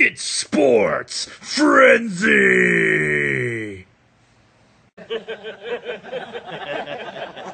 It's Sports Frenzy!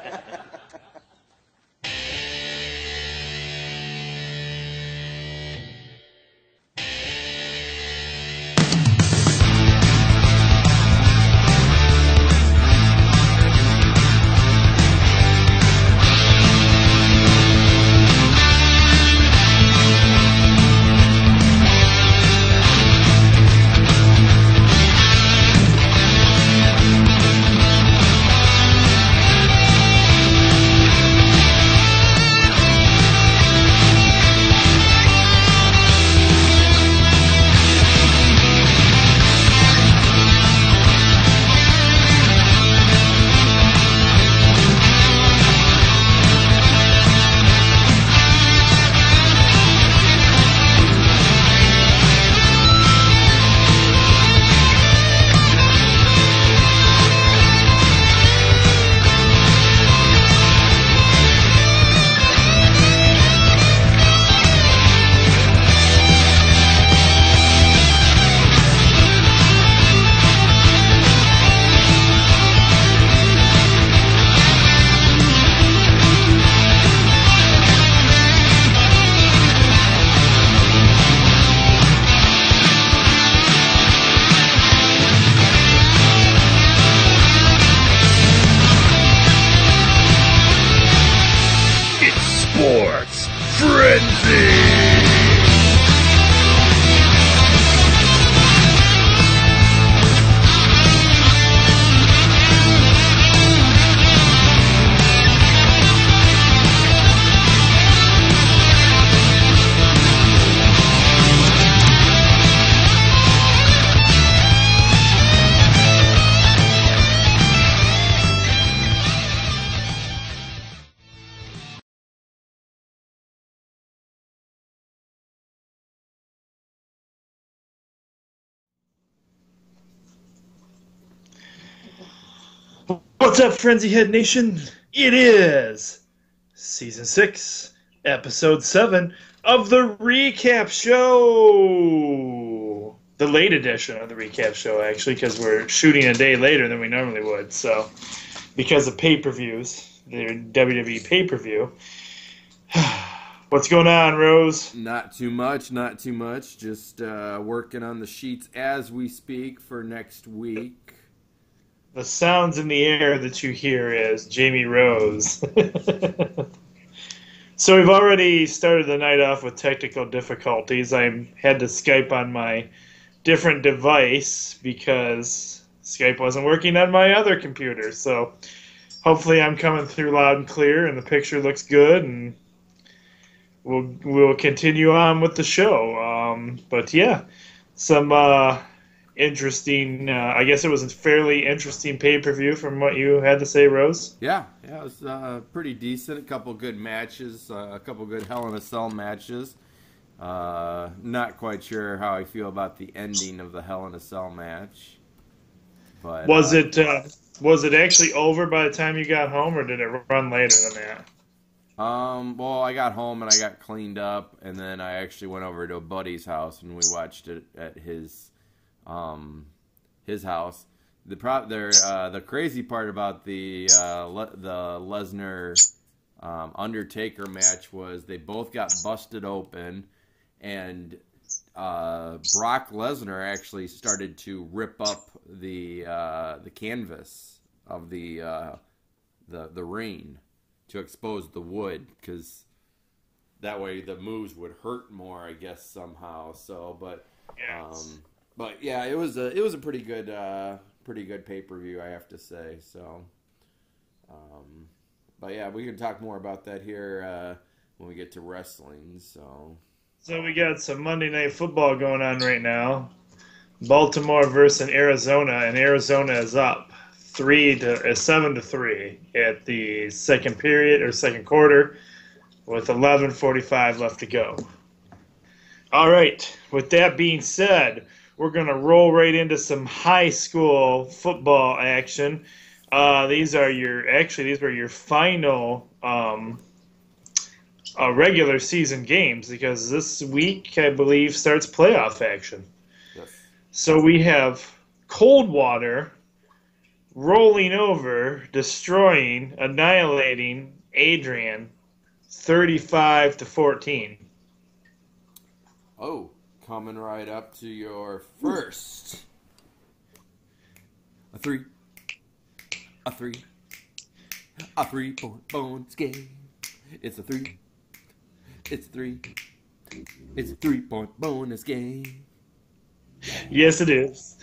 What's up, Frenzy Head Nation? It is season six, episode seven of the recap show. The late edition of the recap show, actually, because we're shooting a day later than we normally would. So, because of pay per views, the WWE pay per view. What's going on, Rose? Not too much, not too much. Just uh, working on the sheets as we speak for next week. The sounds in the air that you hear is Jamie Rose. so we've already started the night off with technical difficulties. I had to Skype on my different device because Skype wasn't working on my other computer. So hopefully I'm coming through loud and clear and the picture looks good and we'll we'll continue on with the show. Um, but yeah, some uh, interesting. Uh, I guess it was a fairly interesting pay per view from what you had to say, Rose. Yeah, yeah, it was uh, pretty decent. A couple good matches, uh, a couple good Hell in a Cell matches. Uh, not quite sure how I feel about the ending of the Hell in a Cell match. But Was uh, it uh, was it actually over by the time you got home, or did it run later than that? Um, well, I got home and I got cleaned up, and then I actually went over to a buddy's house and we watched it at his, um, his house. The pro- there, uh, the crazy part about the uh, Le- the Lesnar um, Undertaker match was they both got busted open, and uh, Brock Lesnar actually started to rip up the uh, the canvas of the uh, the the ring to expose the wood because that way the moves would hurt more, I guess somehow. So, but um, but yeah, it was a it was a pretty good uh, pretty good pay per view, I have to say. So, um, but yeah, we can talk more about that here uh, when we get to wrestling. So, So we got some Monday Night Football going on right now. Baltimore versus Arizona, and Arizona is up three to uh, seven to three at the second period or second quarter, with eleven forty-five left to go. All right. With that being said, we're gonna roll right into some high school football action. Uh, these are your actually these were your final um, uh, regular season games because this week I believe starts playoff action. Yes. So we have Coldwater rolling over, destroying, annihilating Adrian, thirty-five to fourteen. Oh, coming right up to your first. A three. A three. A three point bonus game. It's a three. It's a three. It's a three point bonus game. Yes, it is.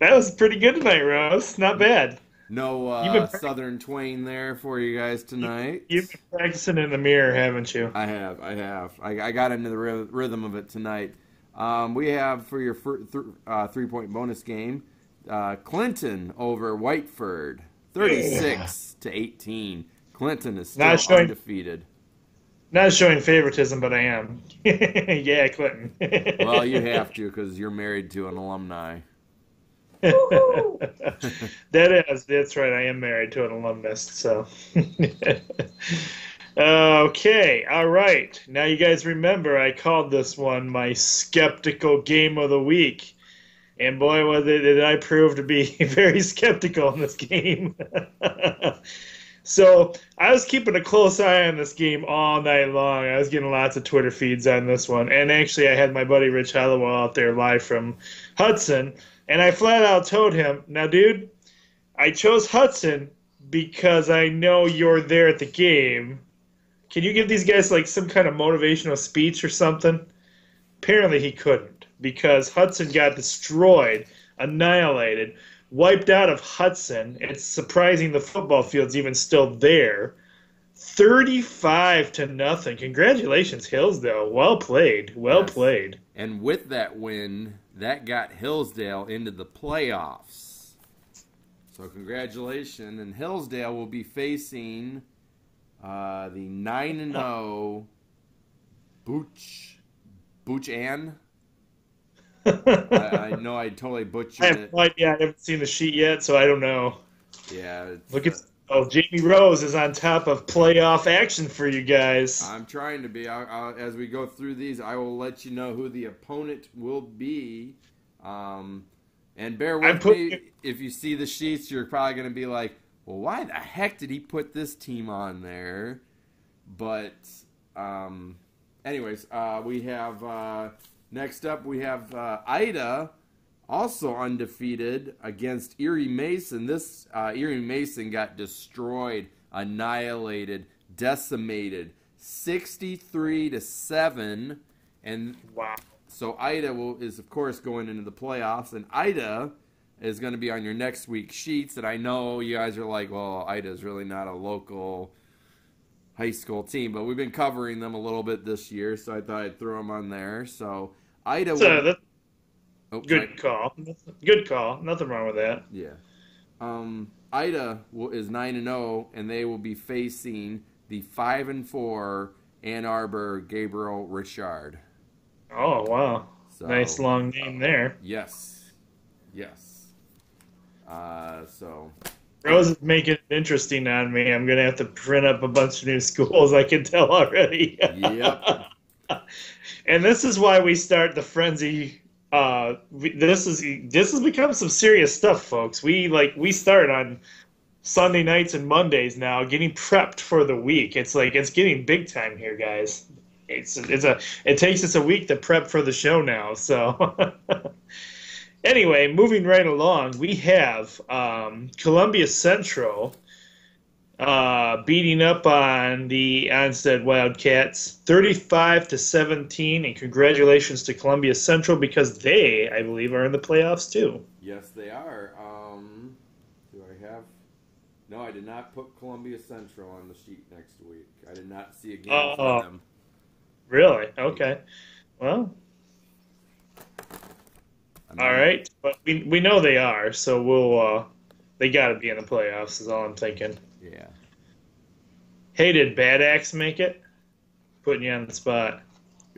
That was pretty good tonight, Rose. Not bad. No You've uh, been- Southern Twain there for you guys tonight. You've been practicing in the mirror, haven't you? I have, I have. I, I got into the rhythm of it tonight. Um, we have for your th- uh, three point bonus game, uh, Clinton over Whiteford, thirty six to eighteen. Clinton is still Not showing- undefeated. Not showing favoritism, but I am. yeah, Clinton. Well, you have to because you're married to an alumni. that is, that's right. I am married to an alumnus, so. Okay, all right. Now you guys remember I called this one my skeptical game of the week. And boy, was it, did I prove to be very skeptical in this game. so I was keeping a close eye on this game all night long. I was getting lots of Twitter feeds on this one. And actually, I had my buddy Rich Hollowell out there live from Hudson. And I flat out told him, now, dude, I chose Hudson because I know you're there at the game. Can you give these guys like some kind of motivational speech or something? Apparently, he couldn't because Hudson got destroyed, annihilated, wiped out of Hudson. It's surprising the football field's even still there. 35 to nothing. Congratulations, Hillsdale. Well played. Well Yes. played. And with that win, that got Hillsdale into the playoffs. So congratulations, and Hillsdale will be facing uh, the nine and zero Booch Booch-Ann. I, I know I totally I butchered have it. idea. I haven't seen the sheet yet, so I don't know. Yeah, it's, Look at oh, Jamie Rose is on top of playoff action for you guys. I'm trying to be. I, I, as we go through these, I will let you know who the opponent will be. Um, and bear with putting- me if you see the sheets. You're probably going to be like, "Well, why the heck did he put this team on there?" But, um, anyways, uh, we have uh, next up we have uh, Ida, also undefeated against Erie Mason. This uh, Erie Mason got destroyed, annihilated, decimated, sixty-three to seven, and Wow. so Ida will is of course going into the playoffs, and Ida is going to be on your next week's sheets. And I know you guys are like, well, Ida is really not a local high school team, but we've been covering them a little bit this year, so I thought I'd throw them on there. So Ida, will, that's oh, good call. Good call. Nothing wrong with that. Yeah. Um, Ida will, is nine and zero, and they will be facing the five and four Ann Arbor Gabriel Richard. Oh wow. So, nice long name there. Yes. Yes. Uh, so Rose is making it interesting on me. I'm gonna have to print up a bunch of new schools. I can tell already. Yep. and this is why we start the frenzy. Uh, we, this is this has become some serious stuff, folks. We like we start on Sunday nights and Mondays now, getting prepped for the week. It's like it's getting big time here, guys. It's it's a it takes us a week to prep for the show now. So anyway, moving right along, we have um, Columbia Central uh, beating up on the Onsted Wildcats, thirty-five to seventeen, and congratulations to Columbia Central because they, I believe, are in the playoffs too. yes, they are. Um, do I have? No, I did not put Columbia Central on the sheet next week. I did not see a game for them. Really? Okay. Well, all right, but we we know they are, so we'll. Uh, they got to be in the playoffs. Is all I'm thinking. Yeah. Hey, did Bad Axe make it? Putting you on the spot.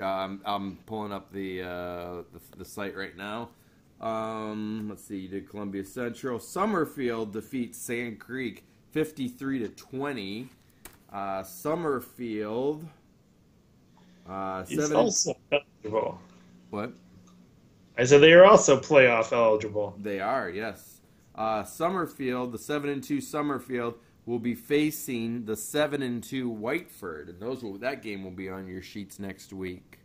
Um, I'm pulling up the, uh, the the site right now. Um, let's see. You did Columbia Central. Summerfield defeats Sand Creek 53 to 20. Uh, Summerfield Uh, seven. also. What? I said they are also playoff eligible. They are, yes. Uh, Summerfield, the seven and two Summerfield, will be facing the seven and two Whiteford, and those will that game will be on your sheets next week.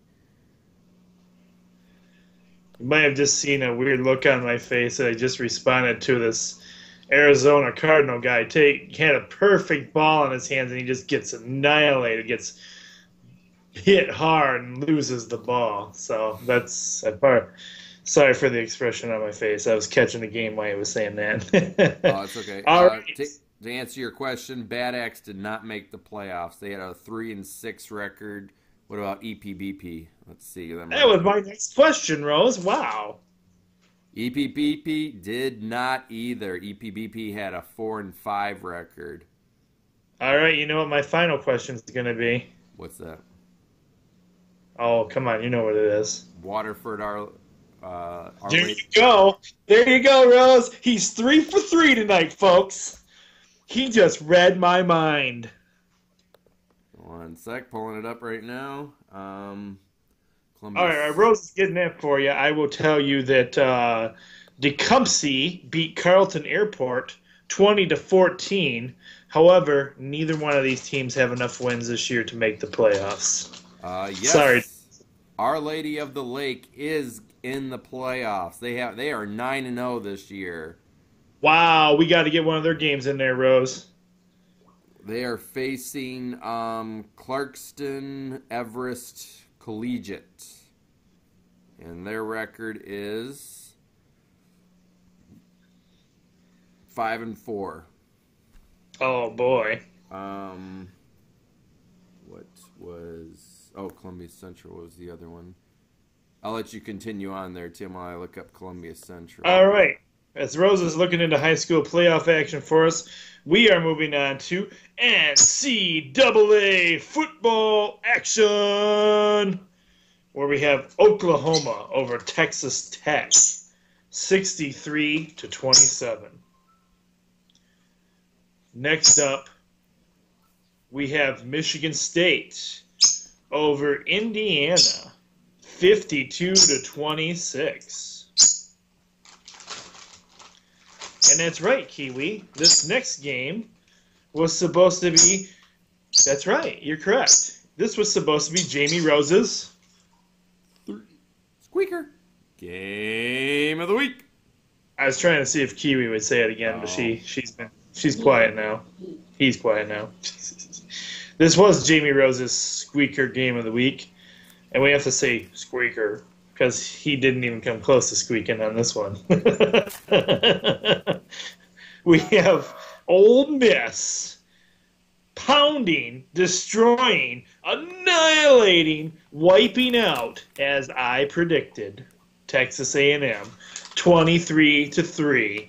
You might have just seen a weird look on my face that I just responded to this Arizona Cardinal guy. Take had a perfect ball in his hands and he just gets annihilated, gets hit hard and loses the ball. So that's I part. Sorry for the expression on my face. I was catching the game while I was saying that. Oh, it's okay. All uh, right. to, to answer your question, Bad Axe did not make the playoffs. They had a three and six record. What about EPBP? Let's see them. that was my next question, Rose. Wow. E EPBP did not either. E EPBP had a four and five record. All right, you know what my final question is going to be? What's that? Oh, come on, you know what it is. Waterford, our, uh, There you go. There you go, Rose. He's three for three tonight, folks. He just read my mind. One sec, pulling it up right now. Um, right, all right, Rose is getting that for you. I will tell you that uh, Tecumseh beat Carleton Airport 20 to 14. However, neither one of these teams have enough wins this year to make the playoffs. Uh, yes. Sorry. Our Lady of the Lake is in the playoffs. They have they are nine and zero this year. Wow, we got to get one of their games in there, Rose. They are facing um, Clarkston Everest Collegiate, and their record is five and four. Oh boy. Um, what was? Oh, Columbia Central was the other one. I'll let you continue on there, Tim, while I look up Columbia Central. All right. As Rose is looking into high school playoff action for us, we are moving on to NCAA football action, where we have Oklahoma over Texas Tech, 63 to 27. Next up, we have Michigan State over Indiana, 52 to 26. And that's right, Kiwi. This next game was supposed to be. That's right, you're correct. This was supposed to be Jamie Rose's. Squeaker. Game of the week. I was trying to see if Kiwi would say it again, but she oh. she's been she's quiet now. He's quiet now. this was Jamie Rose's squeaker game of the week, and we have to say squeaker because he didn't even come close to squeaking on this one. we have Ole Miss pounding, destroying, annihilating, wiping out, as I predicted, Texas A&M, 23 to 3.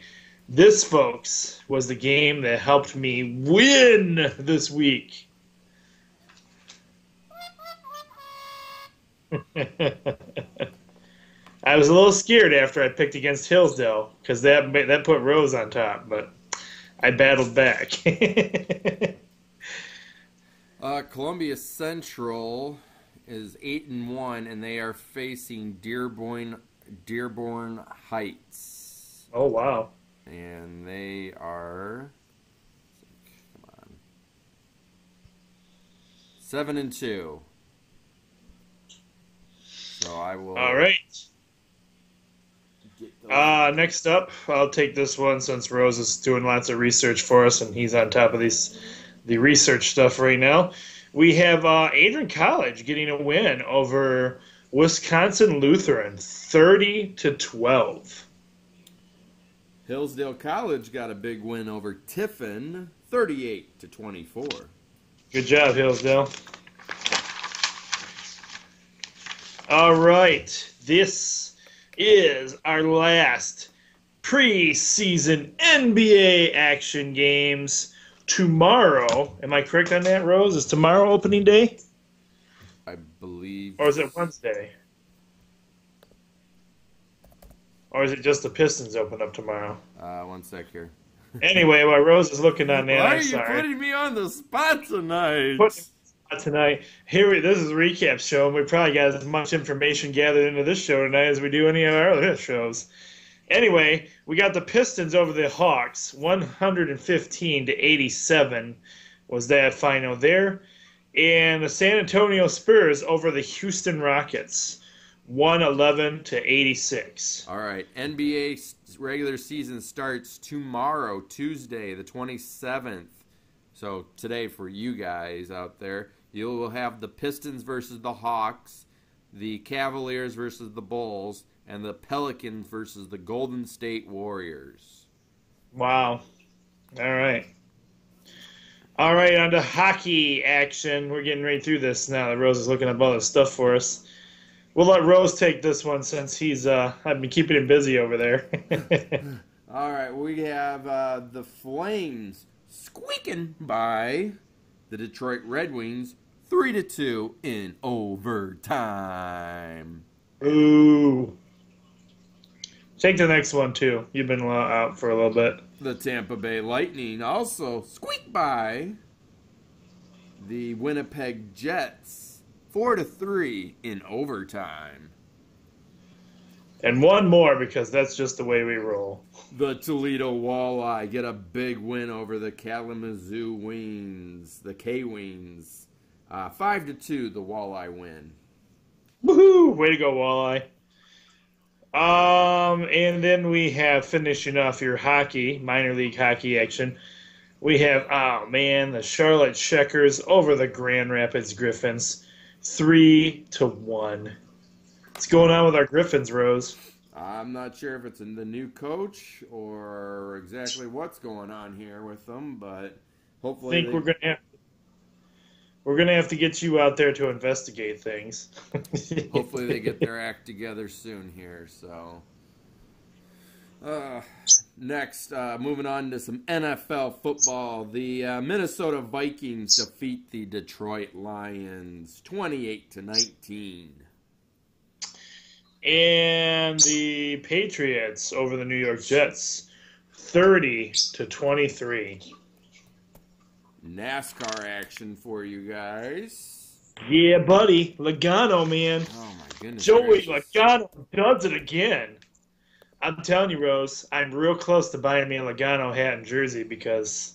This, folks, was the game that helped me win this week. I was a little scared after I picked against Hillsdale because that that put Rose on top, but I battled back. Uh, Columbia Central is eight and one, and they are facing Dearborn Dearborn Heights, oh wow! and they are come on seven and two. So I will. All right. get Uh, next up, I'll take this one since Rose is doing lots of research for us and he's on top of these the research stuff right now. We have uh, Adrian College getting a win over Wisconsin Lutheran, thirty to twelve. Hillsdale College got a big win over Tiffin, thirty-eight to twenty-four. Good job, Hillsdale. All right, this is our last preseason NBA action games. Tomorrow, am I correct on that, Rose? Is tomorrow opening day, I believe. or is it Wednesday? Or is it just the Pistons open up tomorrow? Uh, one sec here. Anyway, while Rose is looking on that, Why I'm are you sorry. putting me on the spot tonight? Put- tonight. Here, we, this is recap show, and we probably got as much information gathered into this show tonight as we do any of our other shows. Anyway, we got the Pistons over the Hawks, 115 to 87 was that final there, and the San Antonio Spurs over the Houston Rockets, 111 to 86. All right, NBA regular season starts tomorrow, Tuesday, the 27th. So today for you guys out there, you will have the Pistons versus the Hawks, the Cavaliers versus the Bulls, and the Pelicans versus the Golden State Warriors. Wow. All right. All right, on to hockey action. We're getting right through this now that Rose is looking up all this stuff for us. We'll let Rose take this one since he's uh I've been keeping him busy over there. All right, we have uh, the Flames squeaking by the Detroit Red Wings, three to two in overtime. Ooh. Take the next one too. You've been lo- out for a little bit. The Tampa Bay Lightning also squeak by the Winnipeg Jets, four to three in overtime. And one more because that's just the way we roll. The Toledo Walleye get a big win over the Kalamazoo Wings, the K Wings, uh, five to two. The Walleye win. Woohoo! Way to go, Walleye. Um, and then we have finishing off your hockey, minor league hockey action. We have, oh man, the Charlotte Checkers over the Grand Rapids Griffins, three to one. What's going on with our Griffins, Rose? I'm not sure if it's in the new coach or exactly what's going on here with them, but hopefully I think they- we're gonna have we're gonna have to get you out there to investigate things. hopefully they get their act together soon here. So, uh, next, uh, moving on to some NFL football. The uh, Minnesota Vikings defeat the Detroit Lions, twenty-eight to nineteen. and the Patriots over the New York Jets, thirty to twenty-three. NASCAR action for you guys. Yeah, buddy, Logano, man. Oh my goodness. Joey gracious. Logano does it again. I'm telling you, Rose, I'm real close to buying me a Logano hat and jersey because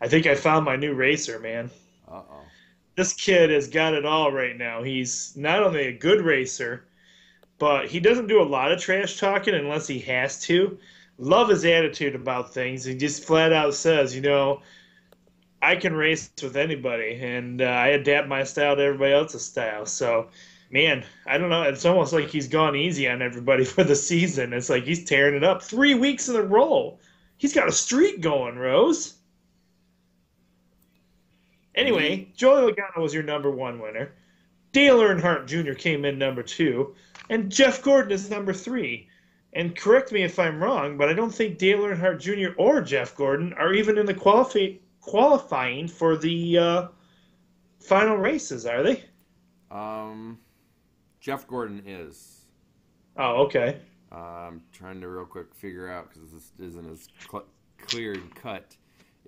I think I found my new racer, man. Uh oh. This kid has got it all right now. He's not only a good racer, but he doesn't do a lot of trash talking unless he has to. Love his attitude about things. He just flat out says, you know, I can race with anybody, and uh, I adapt my style to everybody else's style. So, man, I don't know. It's almost like he's gone easy on everybody for the season. It's like he's tearing it up three weeks in a row. He's got a streak going, Rose. Anyway, Joey Logano was your number one winner. Dale Earnhardt Jr. came in number two, and Jeff Gordon is number three. And correct me if I'm wrong, but I don't think Dale Earnhardt Jr. or Jeff Gordon are even in the qualifi- qualifying for the uh, final races, are they? Um, Jeff Gordon is. Oh, okay. Uh, I'm trying to real quick figure out because this isn't as cl- clear and cut.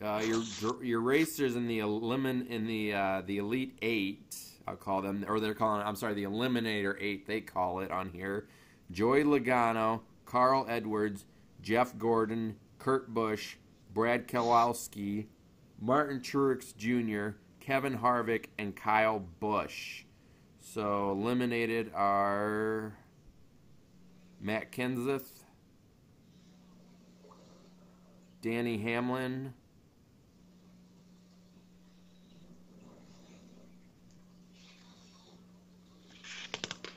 Uh, your your racers in the elimin in the uh, the elite eight, I'll call them, or they're calling. I'm sorry, the eliminator eight. They call it on here. Joey Logano, Carl Edwards, Jeff Gordon, Kurt Busch, Brad Keselowski, Martin Truex Jr., Kevin Harvick, and Kyle Busch. So eliminated are Matt Kenseth, Danny Hamlin,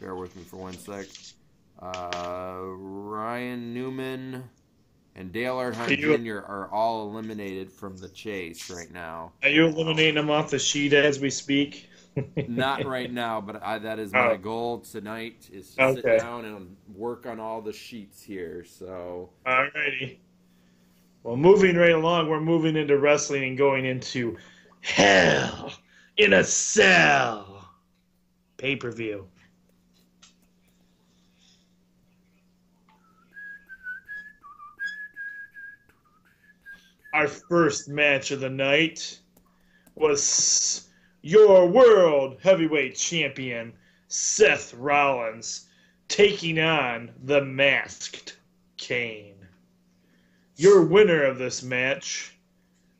bear with me for one sec. Uh, Ryan Newman and Dale Earnhardt You- Jr. are all eliminated from the chase right now. Are you eliminating them off the sheet as we speak? Not right now, but I, that is my Oh. goal tonight is to Okay. sit down and work on all the sheets here. So Alrighty. Well, moving right along, we're moving into wrestling and going into Hell in a Cell pay per view. Our first match of the night was your world heavyweight champion, Seth Rollins, taking on the masked Kane. Your winner of this match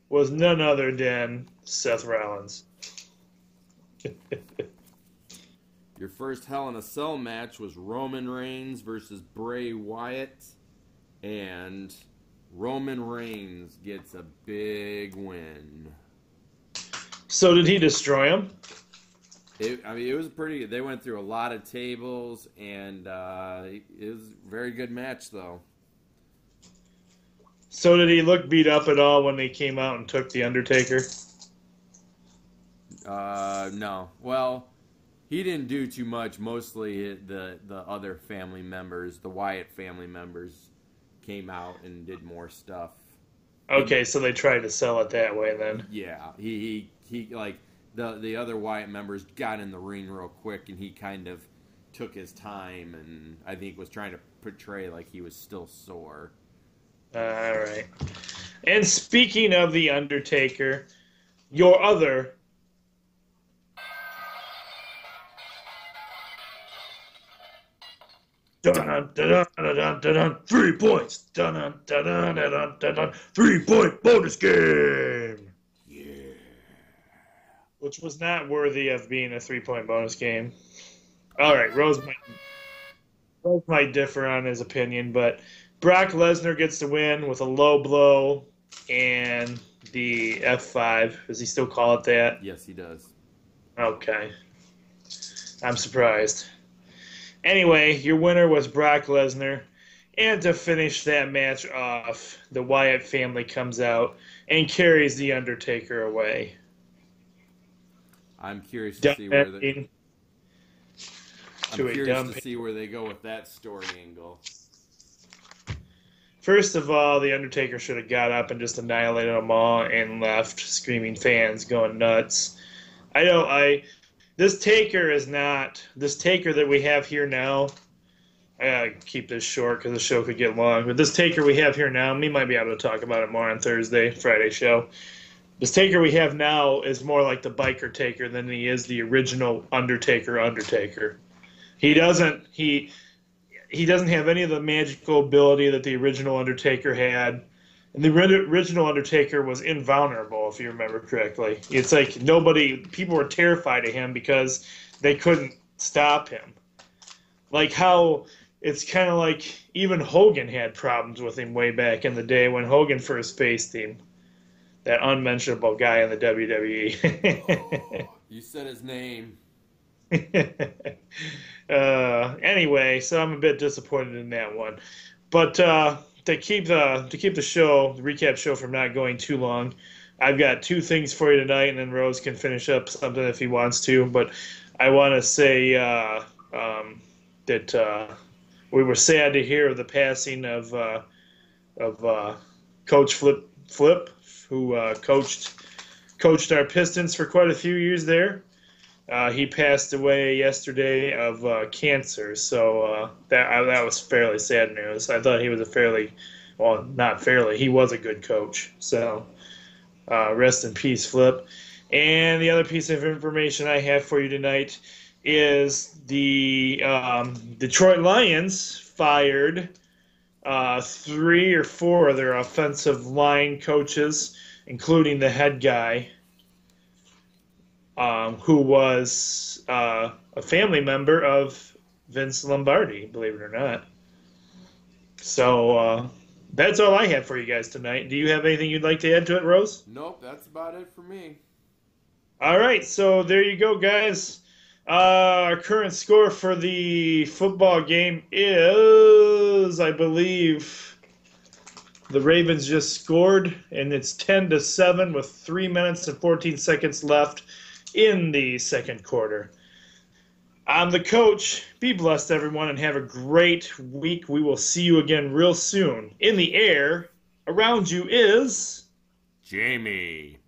was none other than Seth Rollins. Your first Hell in a Cell match was Roman Reigns versus Bray Wyatt, and Roman Reigns gets a big win. So did he destroy him? It, I mean, it was pretty. They went through a lot of tables, and uh, it was a very good match, though. So did he look beat up at all when they came out and took the Undertaker? Uh, no. Well, he didn't do too much. Mostly the the other family members, the Wyatt family members, came out and did more stuff. Okay, so they tried to sell it that way then. Yeah, he he, he like the the other Wyatt members got in the ring real quick, and he kind of took his time, and I think was trying to portray like he was still sore. All right. And speaking of the Undertaker, your other Three points. Three point bonus game. Yeah. Which was not worthy of being a three point bonus game. All right, Rose might, Rose might differ on his opinion, but Brock Lesnar gets the win with a low blow and the F5. Does he still call it that? Yes, he does. Okay. I'm surprised. Anyway, your winner was Brock Lesnar. And to finish that match off, the Wyatt family comes out and carries The Undertaker away. I'm curious to see where they. I'm curious to see where they go with that story angle. First of all, The Undertaker should have got up and just annihilated them all and left, screaming fans going nuts. I don't. I this taker is not this taker that we have here now. I gotta keep this short because the show could get long. But this taker we have here now, we might be able to talk about it more on Thursday, Friday show. This taker we have now is more like the biker taker than he is the original Undertaker Undertaker. He doesn't he he doesn't have any of the magical ability that the original Undertaker had. And the original Undertaker was invulnerable, if you remember correctly. It's like nobody, people were terrified of him because they couldn't stop him. Like how it's kind of like even Hogan had problems with him way back in the day when Hogan first faced him. That unmentionable guy in the WWE. You said his name. uh, anyway, so I'm a bit disappointed in that one, but uh, to keep the to keep the show, the recap show from not going too long, I've got two things for you tonight, and then Rose can finish up something if he wants to. But I want to say uh, um, that uh, we were sad to hear of the passing of uh, of uh, Coach Flip Flip, who uh, coached coached our Pistons for quite a few years there. Uh, he passed away yesterday of uh, cancer, so uh, that that was fairly sad news. I thought he was a fairly, well, not fairly, he was a good coach. So, uh, rest in peace, Flip. And the other piece of information I have for you tonight is the um, Detroit Lions fired uh, three or four of their offensive line coaches, including the head guy um, who was uh, a family member of Vince Lombardi, believe it or not. So uh, that's all I have for you guys tonight. Do you have anything you'd like to add to it, Rose? Nope, that's about it for me. All right, so there you go, guys. Uh, our current score for the football game is, I believe, the Ravens just scored, and it's ten to seven with three minutes and fourteen seconds left in the second quarter. I'm the coach. Be blessed, everyone, and have a great week. We will see you again real soon. In the air, around you is. Jamie.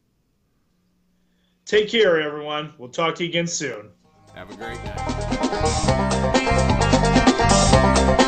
Take care, everyone. We'll talk to you again soon. Have a great night.